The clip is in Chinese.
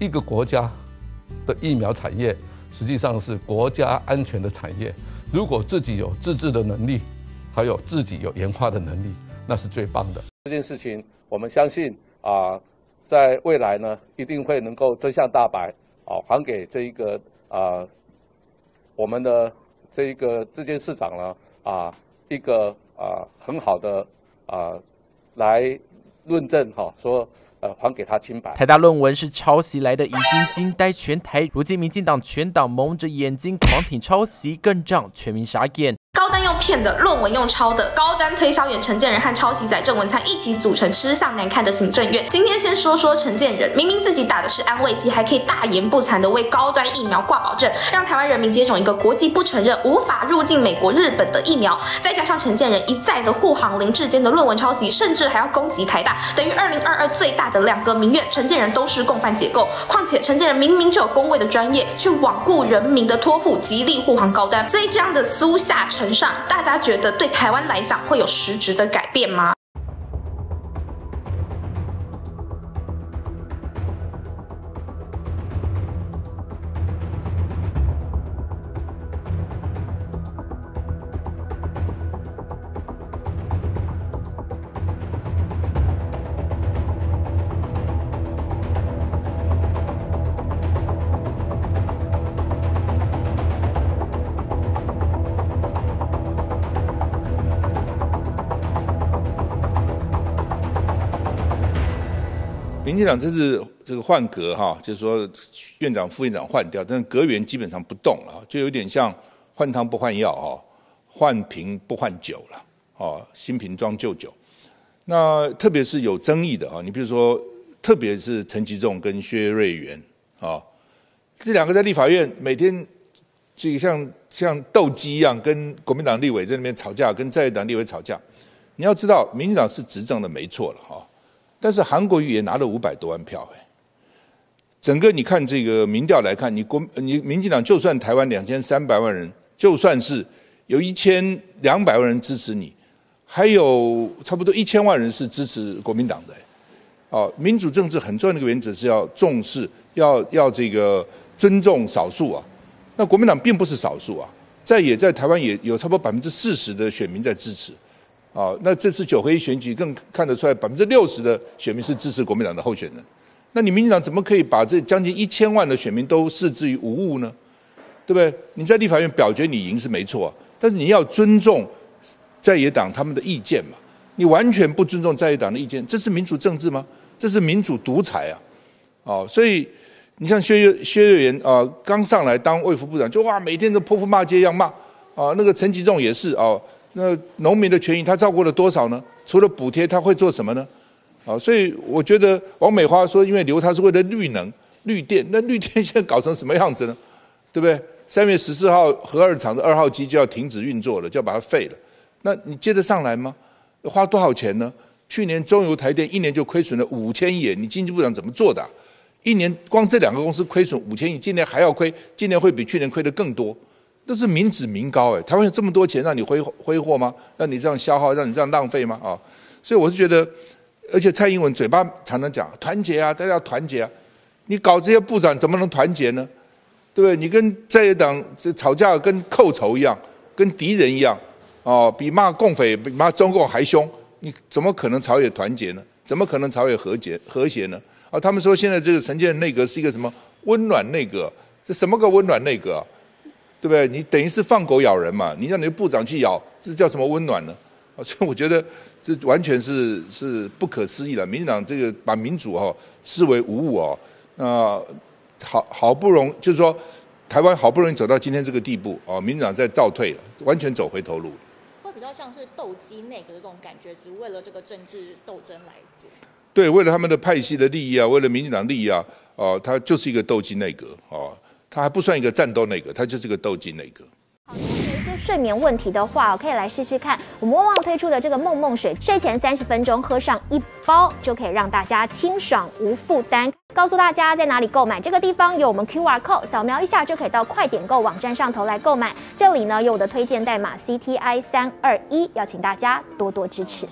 一个国家的疫苗产业实际上是国家安全的产业。如果自己有自制的能力，还有自己有研发的能力，那是最棒的。这件事情，我们相信啊，在未来呢，一定会能够真相大白啊，还给这一个啊，我们的这一个这件市长呢啊，一个啊很好的啊来论证哈，说。呃，还给他清白。台大论文是抄袭来的，已经惊呆全台。如今民进党全党蒙着眼睛狂挺抄袭，更让全民傻眼。用骗的，论文用抄的，高端推销员陈建仁和抄袭仔郑文灿一起组成吃相难看的行政院。今天先说说陈建仁，明明自己打的是安慰剂，还可以大言不惭的为高端疫苗挂保证，让台湾人民接种一个国际不承认、无法入境美国、日本的疫苗。再加上陈建仁一再的护航林志坚的论文抄袭，甚至还要攻击台大，等于二零二二最大的两个民院，陈建仁都是共犯结构。况且陈建仁明明就有工位的专业，却罔顾人民的托付，极力护航高端。所以这样的苏下陈上，大家觉得对台湾来讲会有实质的改变吗？民进党这次这个换阁哈，就是说院长、副院长换掉，但是阁员基本上不动了，就有点像换汤不换药哈，换瓶不换酒了，哦，新瓶装旧酒。那特别是有争议的啊，你比如说，特别是陈吉仲跟薛瑞元啊，这两个在立法院每天这个像像斗鸡一样，跟国民党立委在那边吵架，跟在野党立委吵架。你要知道，民进党是执政的，没错了哈。但是韩国瑜也拿了五百多万票哎，整个你看这个民调来看，你国你民进党就算台湾两千三百万人，就算是有一千两百万人支持你，还有差不多一千万人是支持国民党的哦，民主政治很重要的一个原则是要重视，要要这个尊重少数啊。那国民党并不是少数啊，在也在台湾也有差不多百分之四十的选民在支持。啊，那这次九合一选举更看得出来，百分之六十的选民是支持国民党的候选人。那你民进党怎么可以把这将近一千万的选民都视之于无物呢？对不对？你在立法院表决你赢是没错，但是你要尊重在野党他们的意见嘛。你完全不尊重在野党的意见，这是民主政治吗？这是民主独裁啊！哦，所以你像薛岳薛岳元啊，刚上来当卫福部长，就哇每天都泼妇骂街一样骂啊。那个陈吉仲也是哦。那农民的权益他照顾了多少呢？除了补贴，他会做什么呢？啊，所以我觉得王美花说，因为留他是为了绿能、绿电，那绿电现在搞成什么样子呢？对不对？三月十四号核二厂的二号机就要停止运作了，就要把它废了。那你接得上来吗？花多少钱呢？去年中油台电一年就亏损了五千亿，你经济部长怎么做的？一年光这两个公司亏损五千亿，今年还要亏，今年会比去年亏的更多。都是民脂民膏哎，台湾有这么多钱让你挥挥霍吗？让你这样消耗，让你这样浪费吗？啊，所以我是觉得，而且蔡英文嘴巴常常讲团结啊，大家要团结啊，你搞这些部长怎么能团结呢？对不对？你跟在野党这吵架跟寇仇一样，跟敌人一样，哦，比骂共匪、比骂中共还凶，你怎么可能朝野团结呢？怎么可能朝野和解和谐呢？啊，他们说现在这个陈建内阁是一个什么温暖内阁？这什么个温暖内阁？对不对？你等于是放狗咬人嘛？你让你的部长去咬，这叫什么温暖呢？啊，所以我觉得这完全是是不可思议了。民进党这个把民主哦视为无物哦，那好好不容就是说台湾好不容易走到今天这个地步哦，民进党在倒退了，完全走回头路。会比较像是斗鸡内阁的这种感觉，只为了这个政治斗争来做。对，为了他们的派系的利益啊，为了民进党利益啊，哦，他就是一个斗鸡内阁哦。它还不算一个战斗内阁，它就是个斗鸡内阁。好，有一些睡眠问题的话，可以来试试看我们旺旺推出的这个梦梦水，睡前三十分钟喝上一包，就可以让大家清爽无负担。告诉大家在哪里购买，这个地方有我们 QR code，扫描一下就可以到快点购网站上头来购买。这里呢有我的推荐代码 CTI 三二一，邀请大家多多支持。